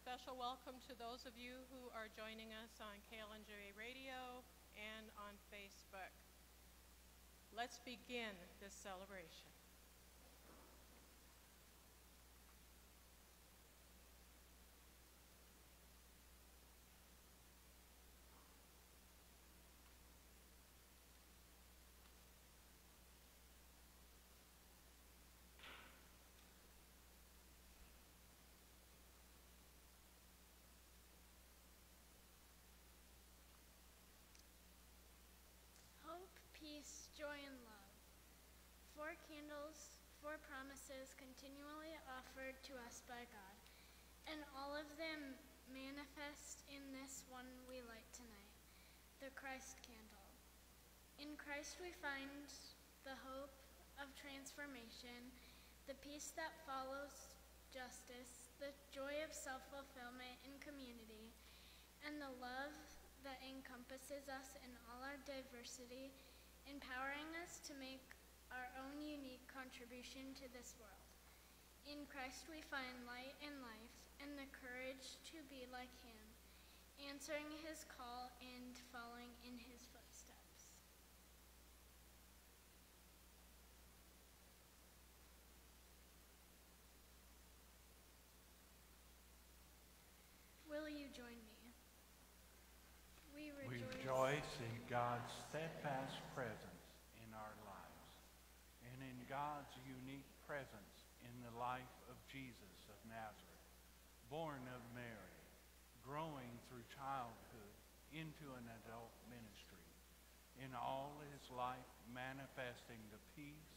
Special welcome to those of you who are joining us on KLMJ Radio and on Facebook. Let's begin this celebration. Hope, peace, joy, and love. Four candles, four promises continually offered to us by God, and all of them manifest in this one we light tonight, the Christ candle. In Christ we find the hope of transformation, the peace that follows justice, the joy of self fulfillment in community, and the love that encompasses us in all our diversity, empowering us to make our own unique contribution to this world. In Christ we find light and life and the courage to be like Him, answering His call and following in His footsteps. Will you join me? We We rejoice. rejoice in God's steadfast presence in our lives and in God's unique presence in the life of Jesus of Nazareth, born of Mary, growing through childhood into an adult ministry, in all his life manifesting the peace,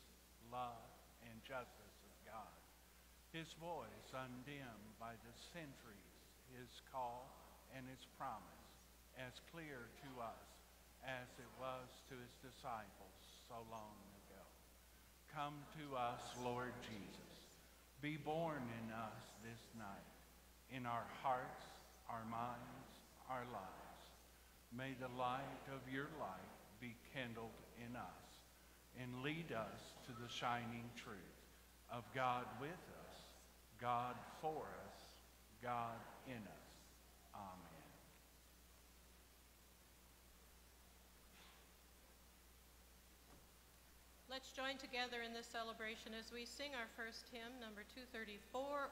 love, and justice of God. His voice undimmed by the centuries, his call and his promise as clear to us as it was to his disciples so long ago. Come to us, Lord Jesus. Be born in us this night, in our hearts, our minds, our lives. May the light of your light be kindled in us and lead us to the shining truth of God with us, God for us, God in us. Amen. Let's join together in this celebration as we sing our first hymn, number 234,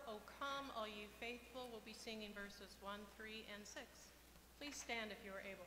O Come, All Ye Faithful. We'll be singing verses 1, 3, and 6. Please stand if you are able.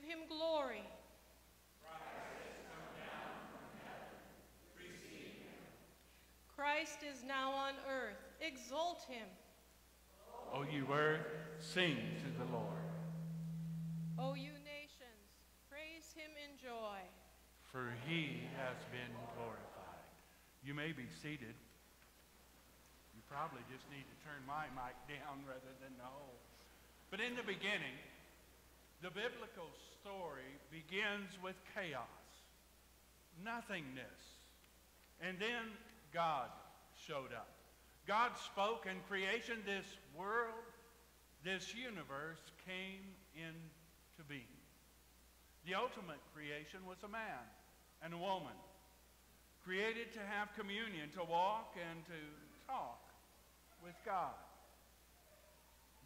Give him glory. Christ is now on earth. Exalt him. O you earth, sing to the Lord. O you nations, praise him in joy. For he has been glorified. You may be seated. You probably just need to turn my mic down rather than the whole. But in the beginning, the biblical story begins with chaos, nothingness. And then God showed up. God spoke, and creation, this world, this universe came into being. The ultimate creation was a man and a woman, created to have communion, to walk and to talk with God.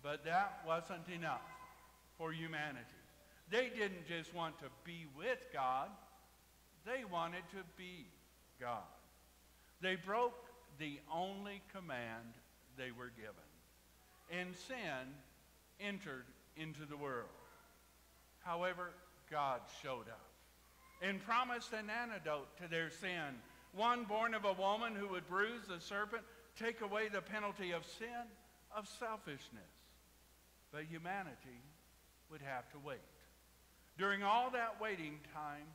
But that wasn't enough for humanity. They didn't just want to be with God, they wanted to be God. They broke the only command they were given. And sin entered into the world. However, God showed up and promised an antidote to their sin. One born of a woman who would bruise the serpent, take away the penalty of sin, of selfishness. But humanity would have to wait. During all that waiting time,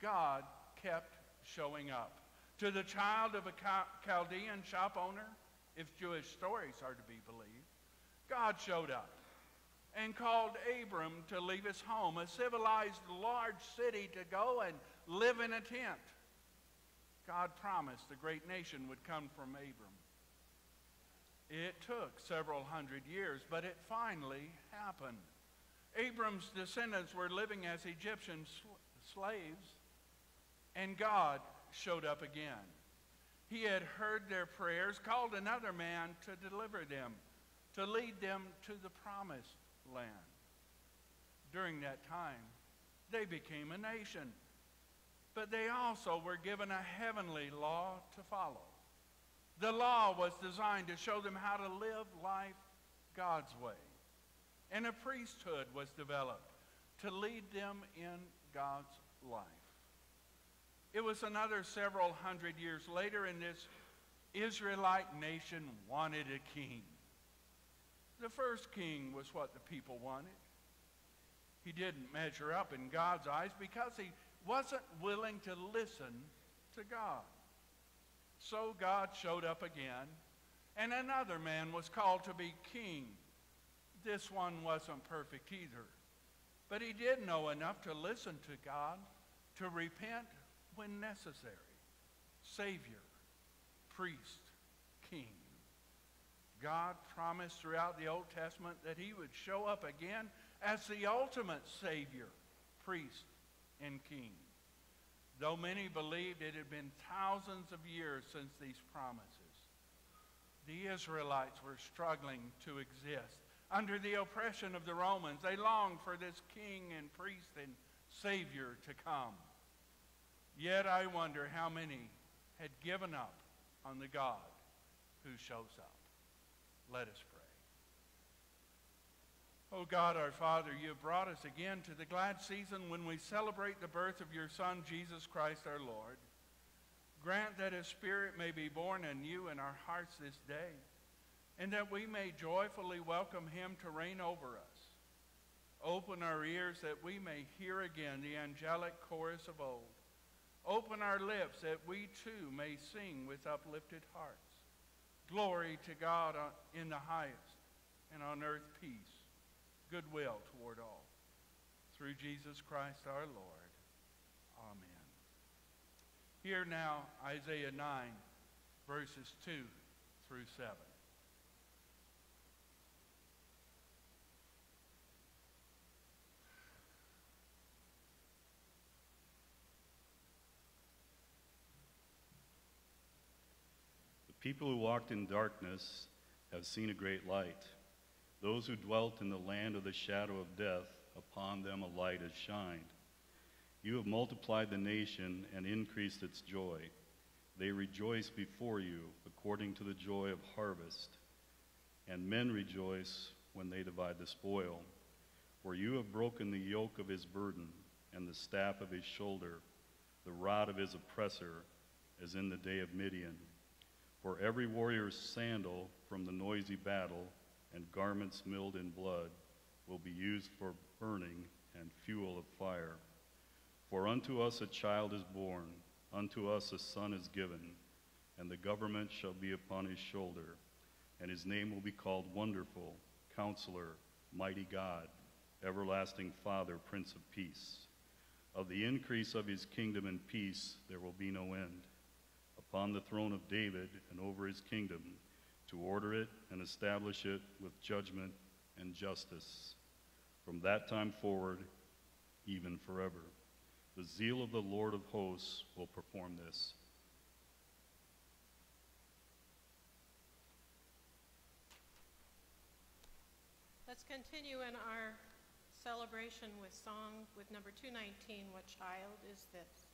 God kept showing up. To the child of a Chaldean shop owner, if Jewish stories are to be believed, God showed up and called Abram to leave his home, a civilized large city, to go and live in a tent. God promised a great nation would come from Abram. It took several hundred years, but it finally happened. Abram's descendants were living as Egyptian sl- slaves, and God showed up again. He had heard their prayers, called another man to deliver them, to lead them to the promised land. During that time, they became a nation, but they also were given a heavenly law to follow. The law was designed to show them how to live life God's way. And a priesthood was developed to lead them in God's life. It was another several hundred years later, and this Israelite nation wanted a king. The first king was what the people wanted. He didn't measure up in God's eyes because he wasn't willing to listen to God. So God showed up again, and another man was called to be king. This one wasn't perfect either, but he did know enough to listen to God, to repent when necessary. Savior, priest, king. God promised throughout the Old Testament that he would show up again as the ultimate Savior, priest, and king. Though many believed it had been thousands of years since these promises, the Israelites were struggling to exist. Under the oppression of the Romans, they longed for this king and priest and Savior to come. Yet I wonder how many had given up on the God who shows up. Let us pray. Oh God, our Father, you have brought us again to the glad season when we celebrate the birth of your Son, Jesus Christ our Lord. Grant that his Spirit may be born anew in our hearts this day, and that we may joyfully welcome him to reign over us. Open our ears that we may hear again the angelic chorus of old. Open our lips that we too may sing with uplifted hearts. Glory to God in the highest, and on earth peace, goodwill toward all. Through Jesus Christ our Lord. Amen. Hear now Isaiah 9, verses 2 through 7. People who walked in darkness have seen a great light. Those who dwelt in the land of the shadow of death, upon them a light has shined. You have multiplied the nation and increased its joy. They rejoice before you according to the joy of harvest, and men rejoice when they divide the spoil. For you have broken the yoke of his burden and the staff of his shoulder, the rod of his oppressor, as in the day of Midian. For every warrior's sandal from the noisy battle and garments milled in blood will be used for burning and fuel of fire. For unto us a child is born, unto us a son is given, and the government shall be upon his shoulder, and his name will be called Wonderful, Counselor, Mighty God, Everlasting Father, Prince of Peace. Of the increase of his kingdom and peace there will be no end. Upon the throne of David and over his kingdom, to order it and establish it with judgment and justice. From that time forward, even forever. The zeal of the Lord of hosts will perform this. Let's continue in our celebration with song with number 219, What Child Is This?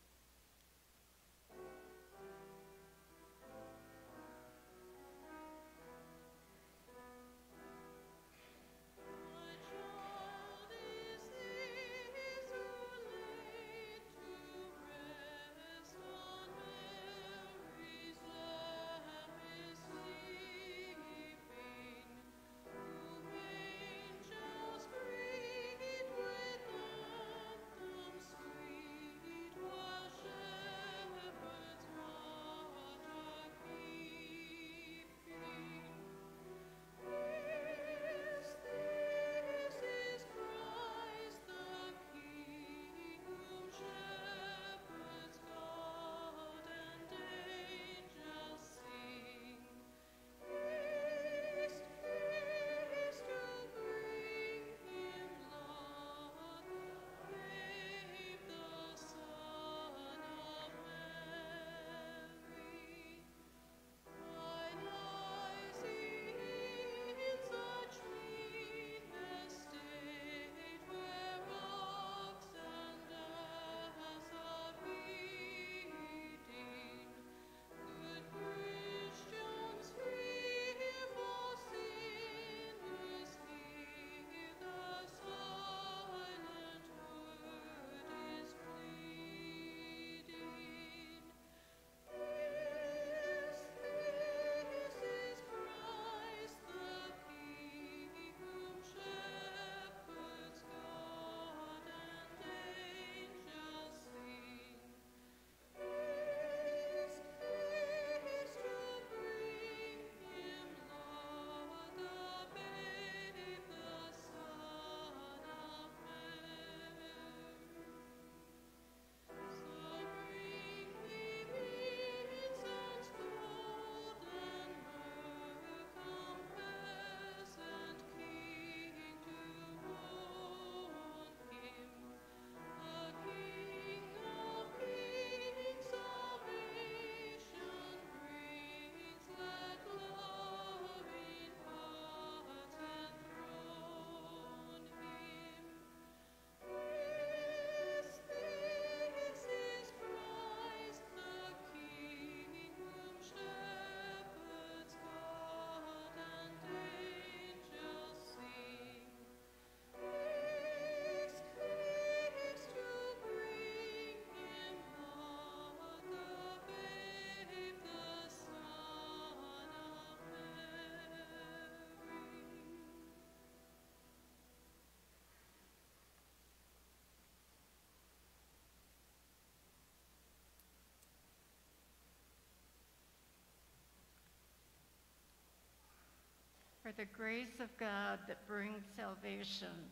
For the grace of God that brings salvation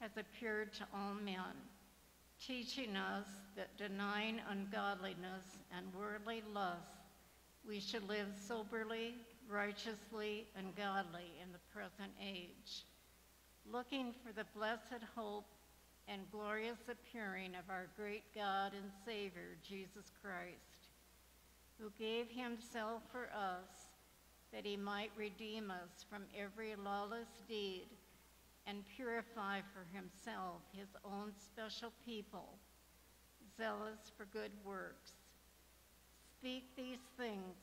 has appeared to all men, teaching us that denying ungodliness and worldly lusts, we should live soberly, righteously, and godly in the present age, looking for the blessed hope and glorious appearing of our great God and Savior, Jesus Christ, who gave himself for us that he might redeem us from every lawless deed and purify for himself his own special people, zealous for good works. Speak these things,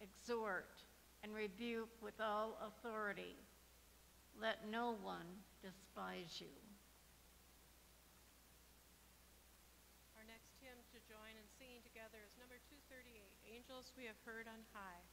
exhort, and rebuke with all authority. Let no one despise you. Our next hymn to join in singing together is number 238, Angels We Have Heard on High.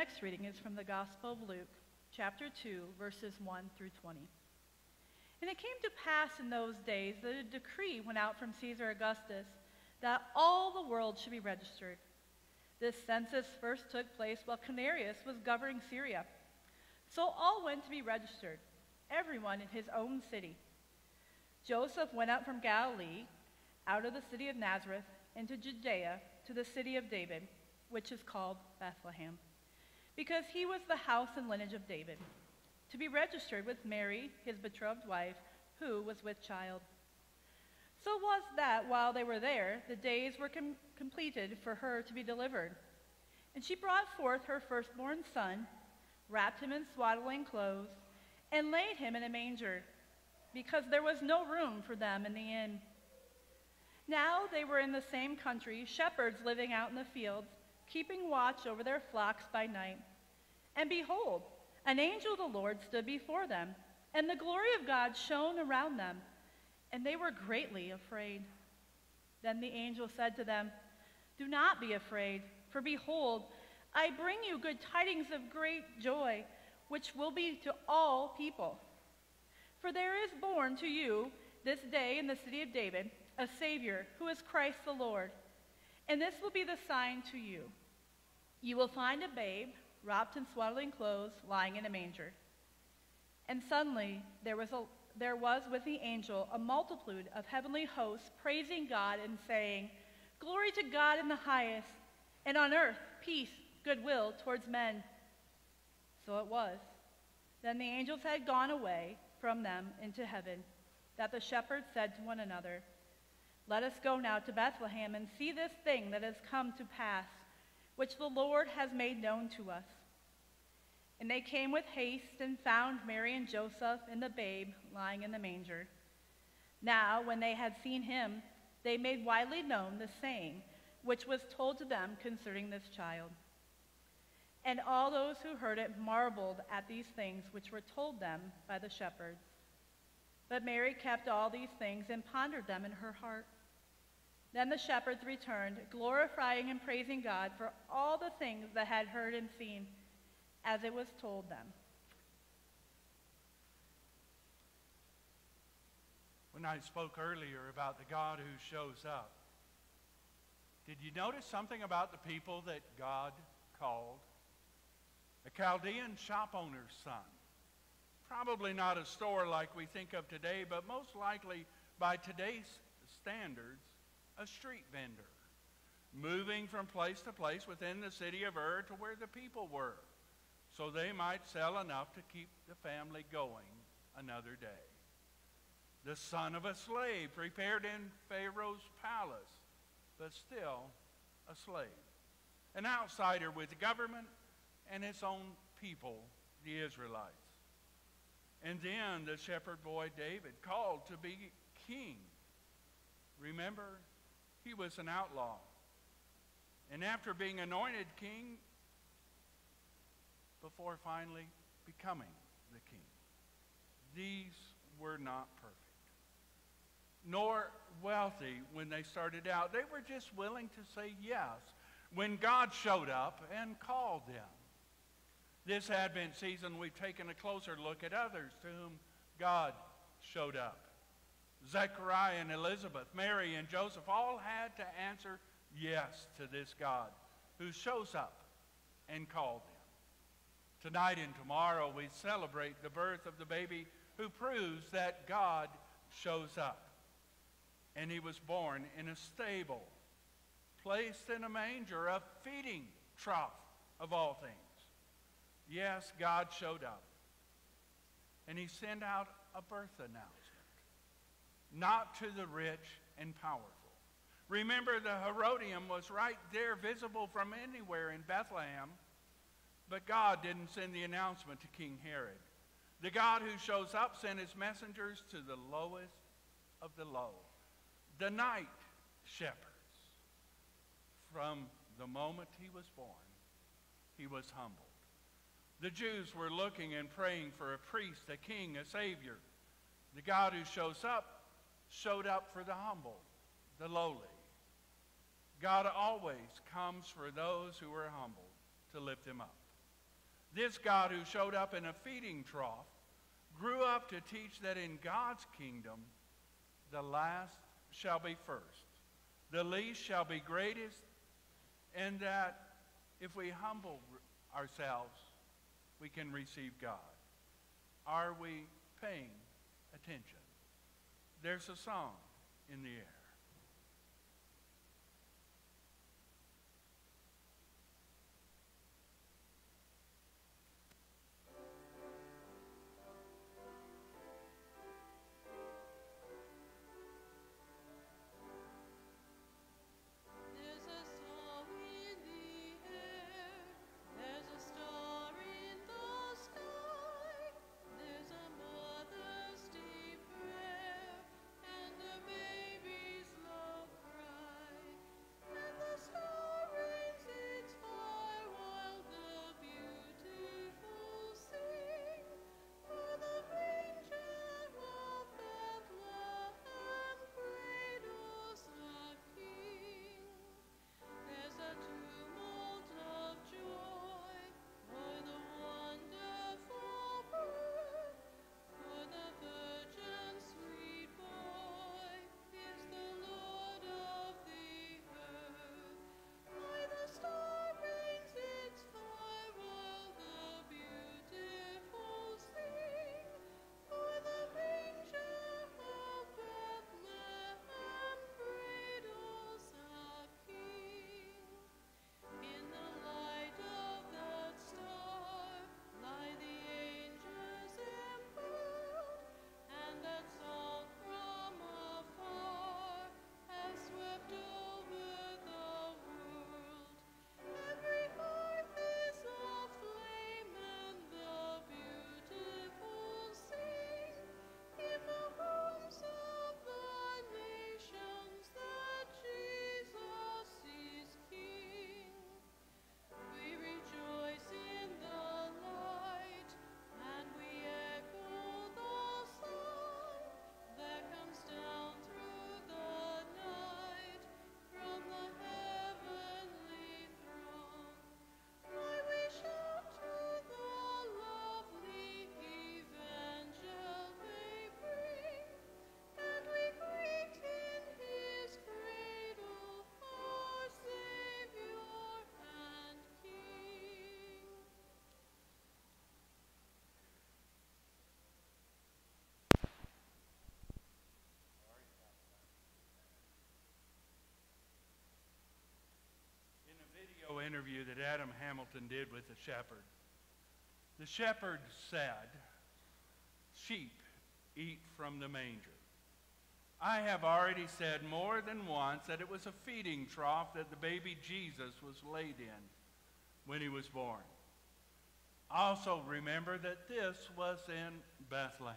Next reading is from the Gospel of Luke, chapter 2, verses 1 through 20. And it came to pass in those days that a decree went out from Caesar Augustus that all the world should be registered. This census first took place while Quirinius was governing Syria. So all went to be registered, everyone in his own city. Joseph went up from Galilee, out of the city of Nazareth, into Judea, to the city of David, which is called Bethlehem, because he was the house and lineage of David, to be registered with Mary, his betrothed wife, who was with child. So was that while they were there, the days were com- completed for her to be delivered. And she brought forth her firstborn son, wrapped him in swaddling clothes, and laid him in a manger, because there was no room for them in the inn. Now they were in the same country, shepherds living out in the fields, keeping watch over their flocks by night. And behold, an angel of the Lord stood before them, and the glory of God shone around them, and they were greatly afraid. Then the angel said to them, Do not be afraid, For behold, I bring you good tidings of great joy, which will be to all people. For there is born to you this day in the city of David a Savior, who is Christ the Lord. And this will be the sign to you. You will find a babe wrapped in swaddling clothes, lying in a manger. And suddenly there was, a, there was with the angel a multitude of heavenly hosts praising God and saying, Glory to God in the highest, and on earth peace, goodwill towards men. So it was. Then the angels had gone away from them into heaven, that the shepherds said to one another, Let us go now to Bethlehem and see this thing that has come to pass, which the Lord has made known to us. And they came with haste and found Mary and Joseph and the babe lying in the manger. Now, when they had seen him, they made widely known the saying which was told to them concerning this child. And all those who heard it marveled at these things which were told them by the shepherds. But Mary kept all these things and pondered them in her heart. Then the shepherds returned, glorifying and praising God for all the things that had heard and seen, as it was told them. When I spoke earlier about the God who shows up, did you notice something about the people that God called? A Chaldean shop owner's son. Probably not a store like we think of today, but most likely, by today's standards, a street vendor. Moving from place to place within the city of Ur to where the people were, so they might sell enough to keep the family going another day. The son of a slave prepared in Pharaoh's palace, but still a slave. An outsider with the government and his own people, the Israelites. And then the shepherd boy David, called to be king. Remember, he was an outlaw. And after being anointed king, before finally becoming the king, these were not perfect, nor wealthy when they started out. They were just willing to say yes when God showed up and called them. This Advent season, we've taken a closer look at others to whom God showed up. Zechariah and Elizabeth, Mary and Joseph all had to answer yes to this God who shows up and called them. Tonight and tomorrow, we celebrate the birth of the baby who proves that God shows up. And he was born in a stable, placed in a manger, a feeding trough of all things. Yes, God showed up. And he sent out a birth announcement, not to the rich and powerful. Remember, the Herodium was right there, visible from anywhere in Bethlehem, but God didn't send the announcement to King Herod. The God who shows up sent his messengers to the lowest of the low, the night shepherds. From the moment he was born, he was humbled. The Jews were looking and praying for a priest, a king, a savior. The God who shows up showed up for the humble, the lowly. God always comes for those who are humble to lift him up. This God who showed up in a feeding trough grew up to teach that in God's kingdom, the last shall be first, the least shall be greatest, and that if we humble ourselves, we can receive God. Are we paying attention? There's a song in the air. Interview that Adam Hamilton did with the shepherd. The shepherd said, Sheep eat from the manger. I have already said more than once that it was a feeding trough that the baby Jesus was laid in when he was born. Also, remember that this was in Bethlehem.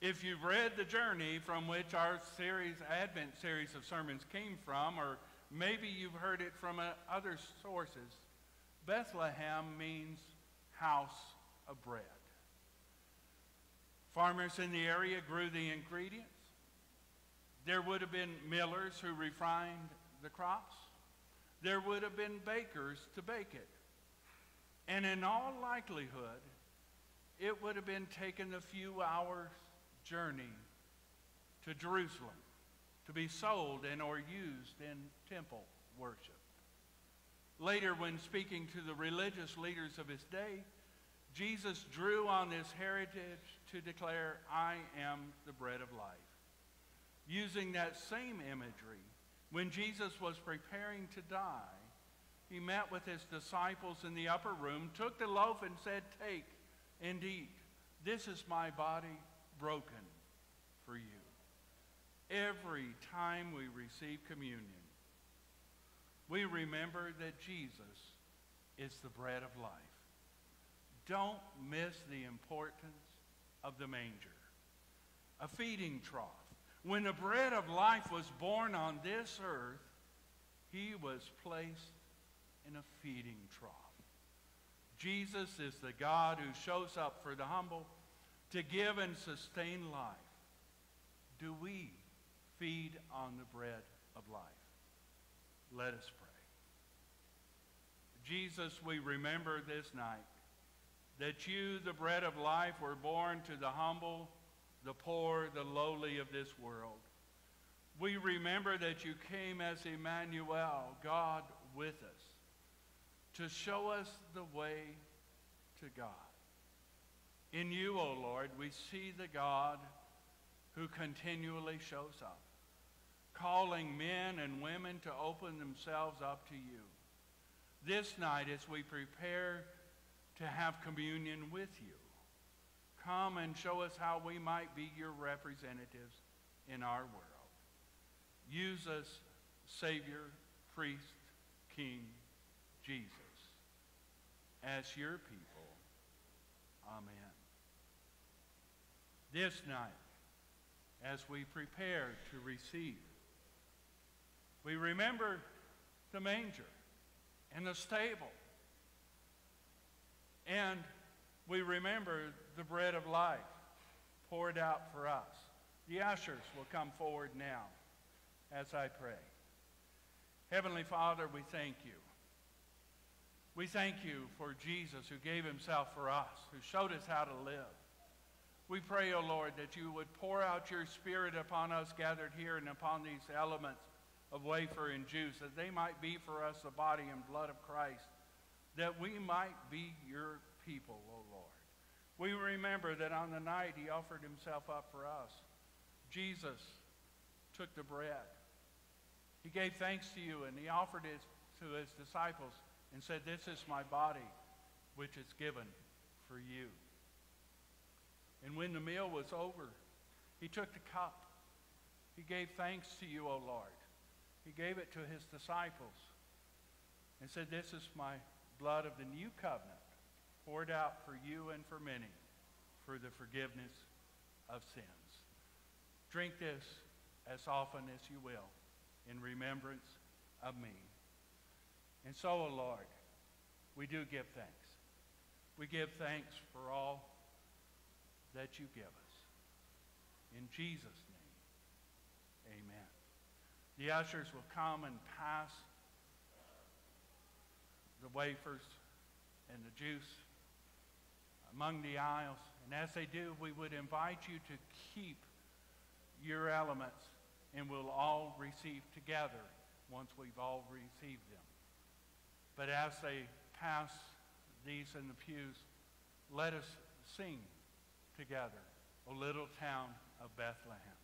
If you've read the journey from which our series, Advent series of sermons came from, or maybe you've heard it from uh, other sources, Bethlehem means house of bread. Farmers in the area grew the ingredients. There would have been millers who refined the crops. There would have been bakers to bake it. And in all likelihood, it would have been taken a few hours journey to Jerusalem to be sold and or used in temple worship. Later, when speaking to the religious leaders of his day, Jesus drew on this heritage to declare, I am the bread of life. Using that same imagery, when Jesus was preparing to die, he met with his disciples in the upper room, took the loaf, and said, Take and eat. This is my body broken for you. Every time we receive communion, we remember that Jesus is the bread of life. Don't miss the importance of the manger, a feeding trough. When the bread of life was born on this earth, he was placed in a feeding trough. Jesus is the God who shows up for the humble to give and sustain life. Do we feed on the bread of life? Let us pray. Jesus, we remember this night that you, the bread of life, were born to the humble, the poor, the lowly of this world. We remember that you came as Emmanuel, God with us, to show us the way to God. In you, O Lord, we see the God who continually shows up, calling men and women to open themselves up to you. This night, as we prepare to have communion with you, come and show us how we might be your representatives in our world. Use us, Savior, priest, King, Jesus, as your people. Amen. This night, as we prepare to receive, we remember the manger and the stable. And we remember the bread of life poured out for us. The ushers will come forward now as I pray. Heavenly Father, we thank you. We thank you for Jesus who gave himself for us, who showed us how to live. We pray, O oh Lord, that you would pour out your Spirit upon us gathered here and upon these elements of wafer and juice, that they might be for us the body and blood of Christ, that we might be your people, O Lord. We remember that on the night he offered himself up for us, Jesus took the bread. He gave thanks to you and he offered it to his disciples and said, This is my body, which is given for you. And when the meal was over, he took the cup. He gave thanks to you, O Lord. He gave it to his disciples and said, This is my blood of the new covenant, poured out for you and for many for the forgiveness of sins. Drink this as often as you will in remembrance of me. And so, O Lord, we do give thanks. We give thanks for all that you give us. In Jesus' name, amen. The ushers will come and pass the wafers and the juice among the aisles. And as they do, we would invite you to keep your elements and we'll all receive together once we've all received them. But as they pass these in the pews, let us sing together, O little town of Bethlehem.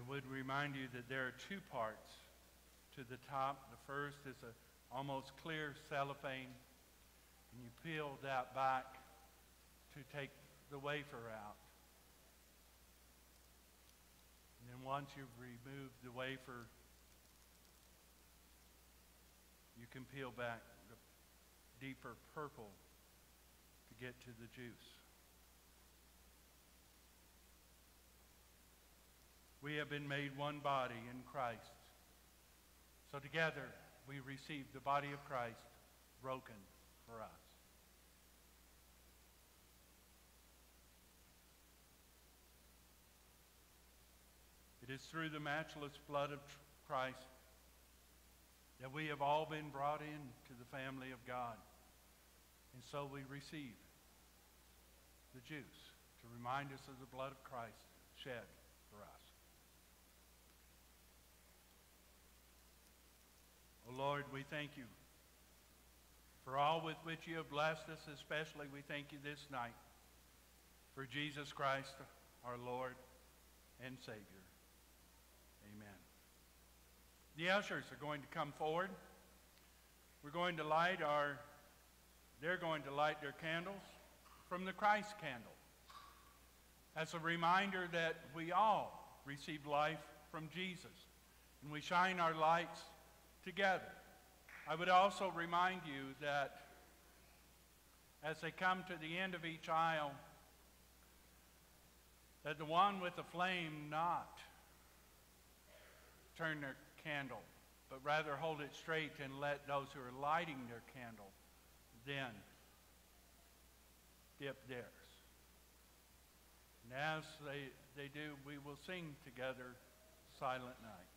I would remind you that there are two parts to the top. The first is a almost clear cellophane, and you peel that back to take the wafer out. And then once you've removed the wafer, you can peel back the deeper purple to get to the juice. We have been made one body in Christ. So together we receive the body of Christ broken for us. It is through the matchless blood of Christ that we have all been brought into the family of God. And so we receive the juice to remind us of the blood of Christ shed for us. Lord, we thank you for all with which you have blessed us, especially we thank you this night for Jesus Christ, our Lord and Savior. Amen. The ushers are going to come forward. We're going to light our, they're going to light their candles from the Christ candle as a reminder that we all receive life from Jesus. And we shine our lights together. I would also remind you that as they come to the end of each aisle, that the one with the flame not turn their candle, but rather hold it straight and let those who are lighting their candle then dip theirs. And as they, they do, we will sing together Silent Night.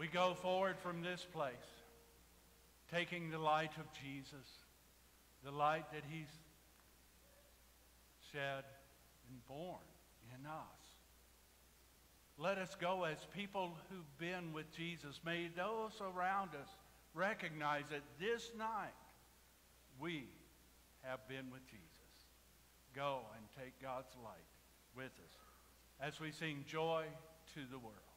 We go forward from this place, taking the light of Jesus, the light that he's shed and born in us. Let us go as people who've been with Jesus. May those around us recognize that this night we have been with Jesus. Go and take God's light with us as we sing joy to the world.